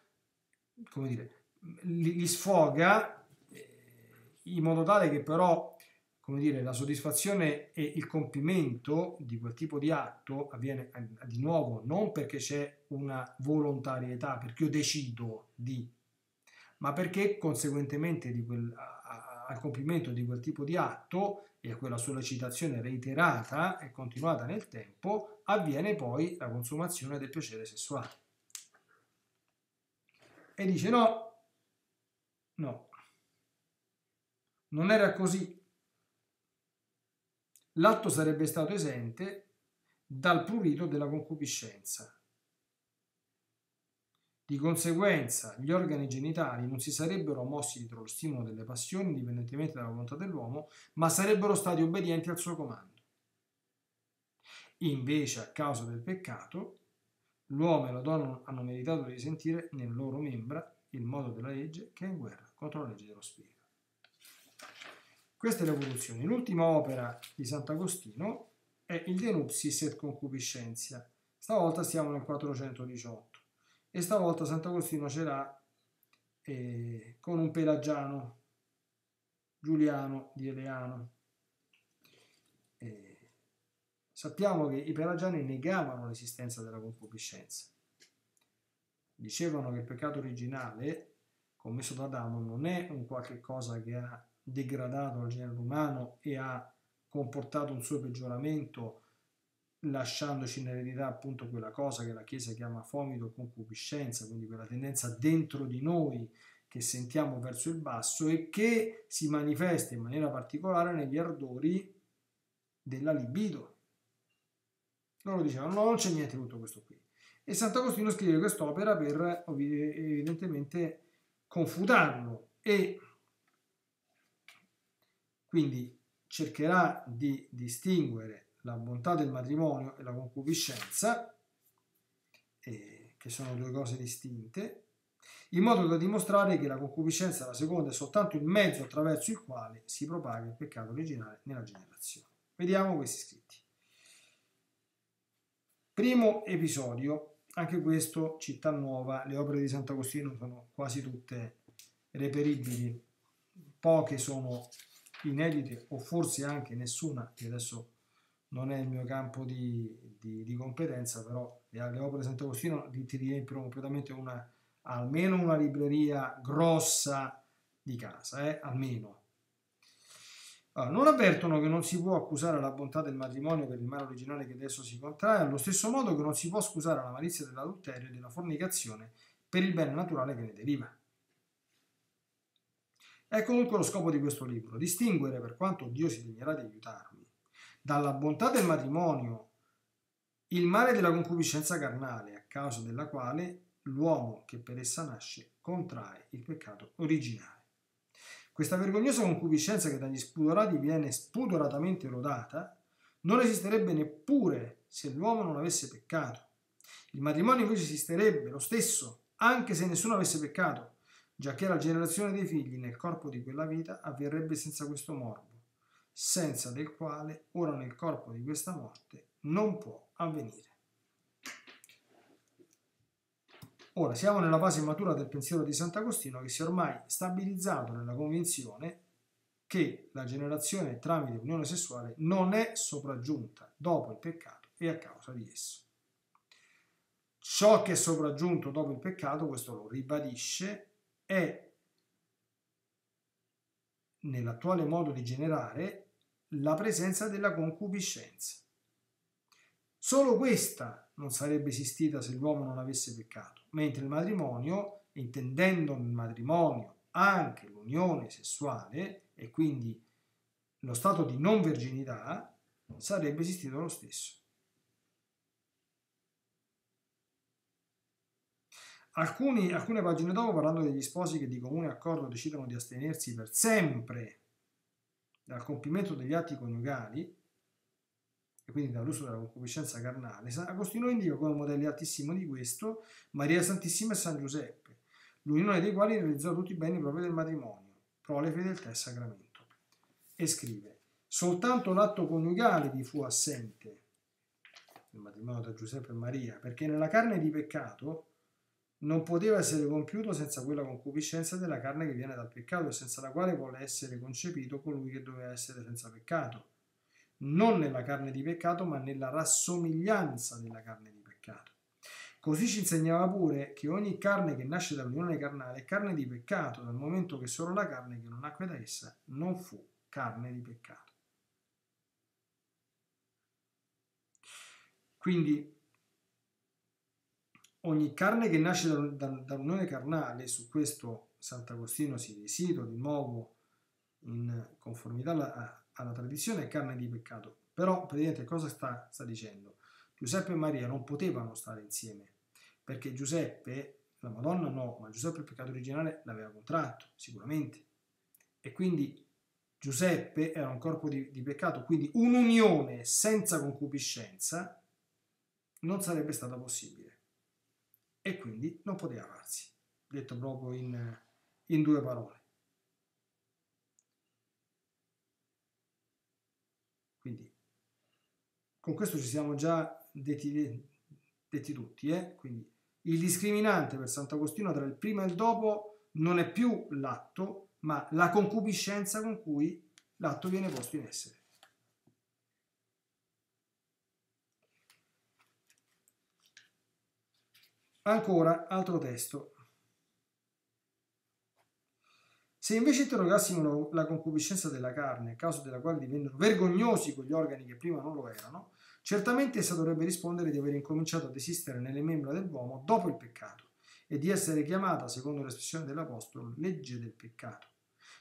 A: come dire, li, li sfoga eh, in modo tale che però come dire, la soddisfazione e il compimento di quel tipo di atto avviene eh, di nuovo non perché c'è una volontarietà, perché io decido di, ma perché conseguentemente quel, a, a, al compimento di quel tipo di atto e a quella sollecitazione reiterata e continuata nel tempo avviene poi la consumazione del piacere sessuale. E dice no, no, non era così l'atto sarebbe stato esente dal prurito della concupiscenza. Di conseguenza, gli organi genitali non si sarebbero mossi dietro lo stimolo delle passioni, indipendentemente dalla volontà dell'uomo, ma sarebbero stati obbedienti al suo comando. Invece, a causa del peccato, l'uomo e la donna hanno meritato di sentire nelle loro membra il modo della legge che è in guerra contro la legge dello spirito. Questa è l'evoluzione. L'ultima opera di Sant'Agostino è il De et Concupiscentia. Stavolta siamo nel 418 e stavolta Sant'Agostino ce l'ha eh, con un pelagiano, Giuliano di Eleano. Eh, sappiamo che i pelagiani negavano l'esistenza della concupiscenza. Dicevano che il peccato originale commesso da Adamo non è un qualche cosa che ha degradato al genere umano e ha comportato un suo peggioramento lasciandoci in eredità appunto quella cosa che la Chiesa chiama fomito concupiscenza, quindi quella tendenza dentro di noi che sentiamo verso il basso e che si manifesta in maniera particolare negli ardori della libido. Loro dicevano no, non c'è niente di tutto questo qui. E Sant'Agostino scrive quest'opera per evidentemente confutarlo e quindi cercherà di distinguere la bontà del matrimonio e la concupiscenza, eh, che sono due cose distinte, in modo da dimostrare che la concupiscenza, la seconda, è soltanto il mezzo attraverso il quale si propaga il peccato originale nella generazione. Vediamo questi scritti. Primo episodio, anche questo, Città Nuova, le opere di Sant'Agostino sono quasi tutte reperibili, poche sono inedite o forse anche nessuna, che adesso non è il mio campo di, di, di competenza, però le, le opere di Sant'Agostino ti riempiono completamente una, almeno una libreria grossa di casa, eh? almeno. Allora, non avvertono che non si può accusare la bontà del matrimonio per il male originale che adesso si contrae, allo stesso modo che non si può scusare la malizia dell'adulterio e della fornicazione per il bene naturale che ne deriva. È comunque lo scopo di questo libro, distinguere per quanto Dio si degnerà di aiutarmi, dalla bontà del matrimonio il male della concupiscenza carnale, a causa della quale l'uomo che per essa nasce contrae il peccato originale. Questa vergognosa concupiscenza che dagli spudorati viene spudoratamente lodata, non esisterebbe neppure se l'uomo non avesse peccato. Il matrimonio invece esisterebbe lo stesso, anche se nessuno avesse peccato, giacché la generazione dei figli nel corpo di quella vita avverrebbe senza questo morbo, senza del quale ora nel corpo di questa morte non può avvenire. Ora siamo nella fase matura del pensiero di Sant'Agostino che si è ormai stabilizzato nella convinzione che la generazione tramite unione sessuale non è sopraggiunta dopo il peccato e a causa di esso. Ciò che è sopraggiunto dopo il peccato, questo lo ribadisce, è nell'attuale modo di generare la presenza della concupiscenza. Solo questa non sarebbe esistita se l'uomo non avesse peccato, mentre il matrimonio, intendendo nel matrimonio anche l'unione sessuale e quindi lo stato di non verginità, sarebbe esistito lo stesso. Alcuni, alcune pagine dopo, parlando degli sposi che di comune accordo decidono di astenersi per sempre dal compimento degli atti coniugali, e quindi dall'uso della concupiscenza carnale, Agostino indica come modelli altissimo di questo Maria Santissima e San Giuseppe, l'unione dei quali realizzò tutti i beni propri del matrimonio, prole, fedeltà e sacramento. E scrive, soltanto l'atto coniugale vi fu assente, il matrimonio tra Giuseppe e Maria, perché nella carne di peccato non poteva essere compiuto senza quella concupiscenza della carne che viene dal peccato e senza la quale vuole essere concepito colui che doveva essere senza peccato. Non nella carne di peccato, ma nella rassomiglianza della carne di peccato. Così ci insegnava pure che ogni carne che nasce dall'unione carnale è carne di peccato, dal momento che solo la carne che non nacque da essa non fu carne di peccato. Quindi ogni carne che nasce dall'unione carnale, su questo Sant'Agostino si risido di nuovo in conformità alla, alla, tradizione, è carne di peccato. Però, praticamente, cosa sta, sta dicendo? Giuseppe e Maria non potevano stare insieme, perché Giuseppe, la Madonna no, ma Giuseppe il peccato originale l'aveva contratto, sicuramente. E quindi Giuseppe era un corpo di, di peccato, quindi un'unione senza concupiscenza non sarebbe stata possibile e quindi non poteva farsi, detto proprio in, in due parole. Quindi con questo ci siamo già detti, detti tutti, eh? quindi il discriminante per Sant'Agostino tra il prima e il dopo non è più l'atto, ma la concupiscenza con cui l'atto viene posto in essere. Ancora, altro testo. Se invece interrogassimo la concupiscenza della carne, causa della quale divennero vergognosi quegli organi che prima non lo erano, certamente essa dovrebbe rispondere di aver incominciato ad esistere nelle membra dell'uomo dopo il peccato e di essere chiamata, secondo l'espressione dell'Apostolo, legge del peccato,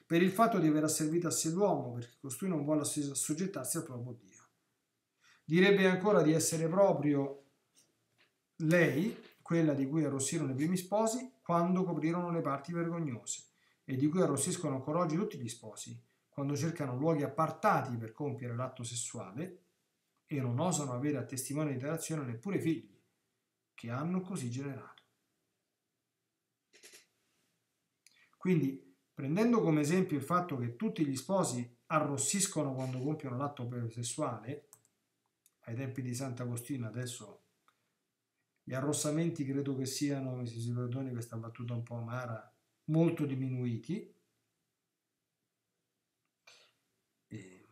A: per il fatto di aver asservito a sé l'uomo, perché costui non vuole assoggettarsi al proprio Dio. Direbbe ancora di essere proprio lei, quella di cui arrossirono i primi sposi quando coprirono le parti vergognose e di cui arrossiscono ancora oggi tutti gli sposi quando cercano luoghi appartati per compiere l'atto sessuale e non osano avere a testimone di relazione neppure figli, che hanno così generato. Quindi, prendendo come esempio il fatto che tutti gli sposi arrossiscono quando compiono l'atto sessuale, ai tempi di Sant'Agostino adesso gli arrossamenti credo che siano, mi si perdoni questa battuta un po' amara, molto diminuiti. E...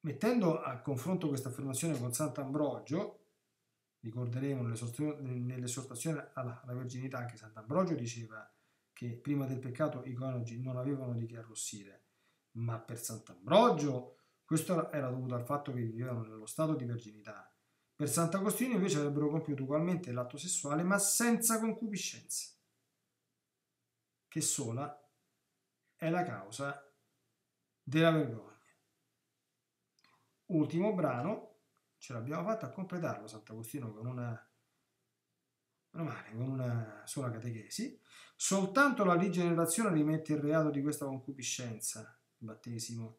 A: Mettendo a confronto questa affermazione con Sant'Ambrogio, ricorderemo nell'esortazione alla, alla verginità che Sant'Ambrogio diceva che prima del peccato i coniugi non avevano di che arrossire, ma per Sant'Ambrogio questo era dovuto al fatto che vivevano nello stato di verginità. Per Sant'Agostino invece avrebbero compiuto ugualmente l'atto sessuale, ma senza concupiscenza, che sola è la causa della vergogna. Ultimo brano, ce l'abbiamo fatta a completarlo Sant'Agostino con una male, con una sola catechesi, soltanto la rigenerazione rimette il reato di questa concupiscenza, il battesimo,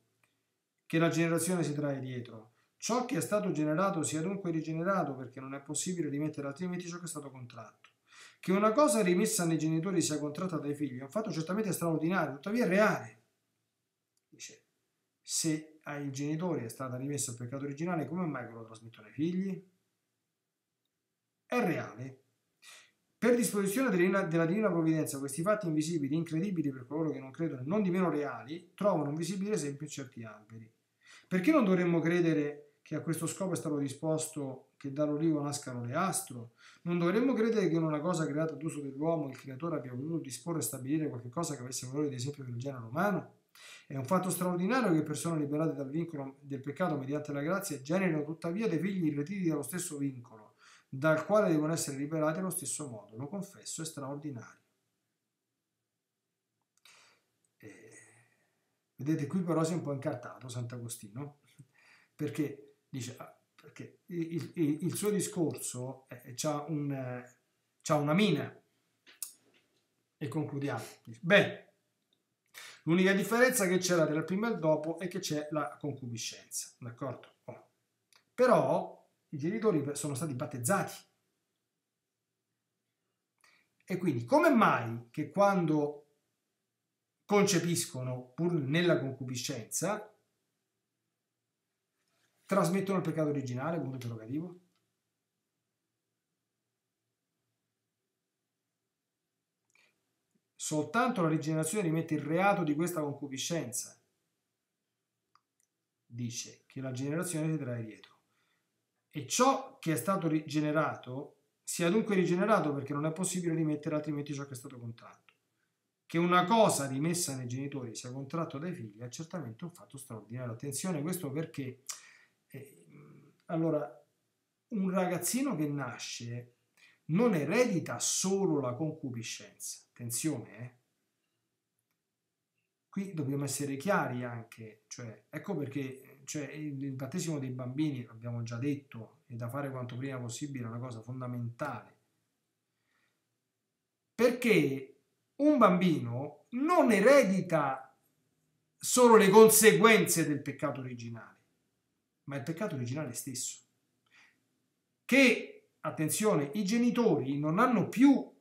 A: che la generazione si trae dietro. Ciò che è stato generato sia dunque rigenerato perché non è possibile rimettere altrimenti ciò che è stato contratto. Che una cosa rimessa nei genitori sia contratta dai figli è un fatto certamente straordinario, tuttavia è reale. Dice, se ai genitori è stata rimessa il peccato originale, come mai lo trasmettono ai figli? È reale, Per disposizione della, divina provvidenza, questi fatti invisibili, incredibili per coloro che non credono, non di meno reali, trovano un visibile esempio in certi alberi. Perché non dovremmo credere che a questo scopo è stato disposto che dall'olivo nascano le astro? Non dovremmo credere che in una cosa creata d'uso dell'uomo il creatore abbia voluto disporre e stabilire qualcosa che avesse valore di esempio del genere umano? È un fatto straordinario che persone liberate dal vincolo del peccato mediante la grazia generino tuttavia dei figli irretiti dallo stesso vincolo, dal quale devono essere liberati allo stesso modo. Lo confesso, è straordinario. Eh, vedete, qui però si è un po' incartato Sant'Agostino, perché dice, ah, perché il, il, il, suo discorso ha un, una mina. E concludiamo. Beh, L'unica differenza che c'era tra il prima e il dopo è che c'è la concupiscenza, d'accordo? Oh. Però i genitori sono stati battezzati. E quindi come mai che quando concepiscono pur nella concupiscenza trasmettono il peccato originale, punto interrogativo? Soltanto la rigenerazione rimette il reato di questa concupiscenza. Dice che la generazione si trae dietro. E ciò che è stato rigenerato sia dunque rigenerato perché non è possibile rimettere altrimenti ciò che è stato contratto. Che una cosa rimessa nei genitori sia contratto dai figli è certamente un fatto straordinario. Attenzione, questo perché eh, allora un ragazzino che nasce non eredita solo la concupiscenza. Attenzione, eh? Qui dobbiamo essere chiari anche, cioè, ecco perché cioè, il battesimo dei bambini, abbiamo già detto, è da fare quanto prima possibile, è una cosa fondamentale. Perché un bambino non eredita solo le conseguenze del peccato originale, ma il peccato originale stesso. Che attenzione, i genitori non hanno più,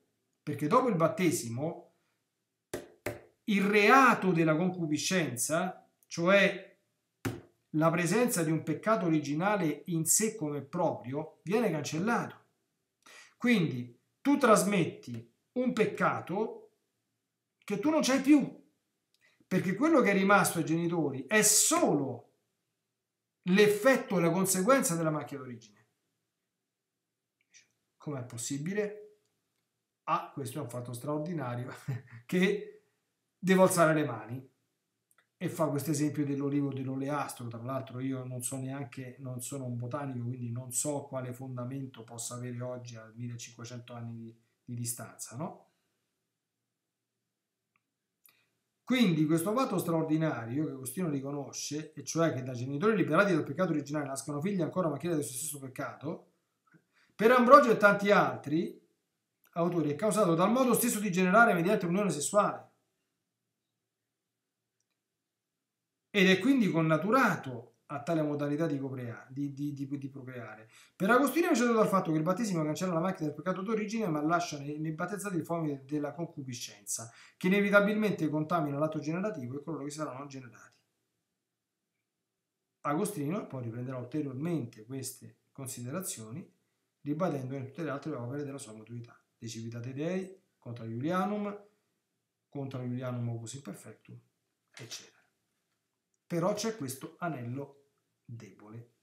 A: perché dopo il battesimo, il reato della concupiscenza, cioè la presenza di un peccato originale in sé come proprio, viene cancellato. Quindi tu trasmetti un peccato che tu non c'hai più, perché quello che è rimasto ai genitori è solo l'effetto e la conseguenza della macchia d'origine. Com'è possibile? Ah, questo è un fatto straordinario che devo alzare le mani e fa questo esempio dell'olivo dell'oleastro. Tra l'altro io non so neanche, non sono un botanico, quindi non so quale fondamento possa avere oggi a 1500 anni di, di distanza, no? Quindi questo fatto straordinario che Agostino riconosce, e cioè che da genitori liberati dal peccato originale nascono figli ancora macchiati del suo stesso peccato, per Ambrogio e tanti altri autori è causato dal modo stesso di generare mediante unione sessuale ed è quindi connaturato a tale modalità di, coprea, di, di, di procreare. Per Agostino è invece dal fatto che il battesimo cancella la macchina del peccato d'origine ma lascia nei, nei battezzati il fome della concupiscenza che inevitabilmente contamina l'atto generativo e coloro che saranno generati. Agostino poi riprenderà ulteriormente queste considerazioni ribadendo in tutte le altre opere della sua maturità. De Civitate Dei, Contra Julianum, Contra Julianum Opus Imperfectum, eccetera. Però c'è questo anello debole.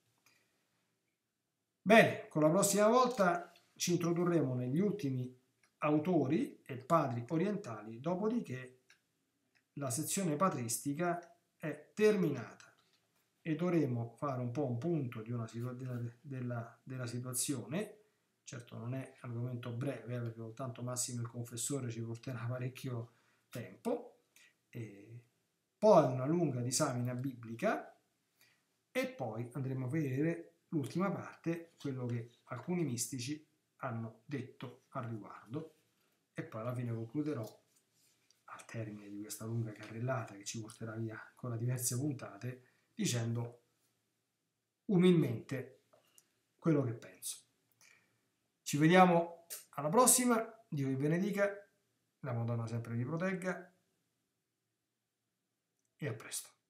A: Bene, con la prossima volta ci introdurremo negli ultimi autori e padri orientali, dopodiché la sezione patristica è terminata e dovremo fare un po' un punto una situa- della, della, della, situazione. Certo non è argomento breve, eh, perché soltanto Massimo il confessore ci porterà parecchio tempo. E poi una lunga disamina biblica e poi andremo a vedere l'ultima parte, quello che alcuni mistici hanno detto al riguardo e poi alla fine concluderò al termine di questa lunga carrellata che ci porterà via ancora diverse puntate dicendo umilmente quello che penso. Ci vediamo alla prossima, Dio vi benedica, la Madonna sempre vi protegga e a presto.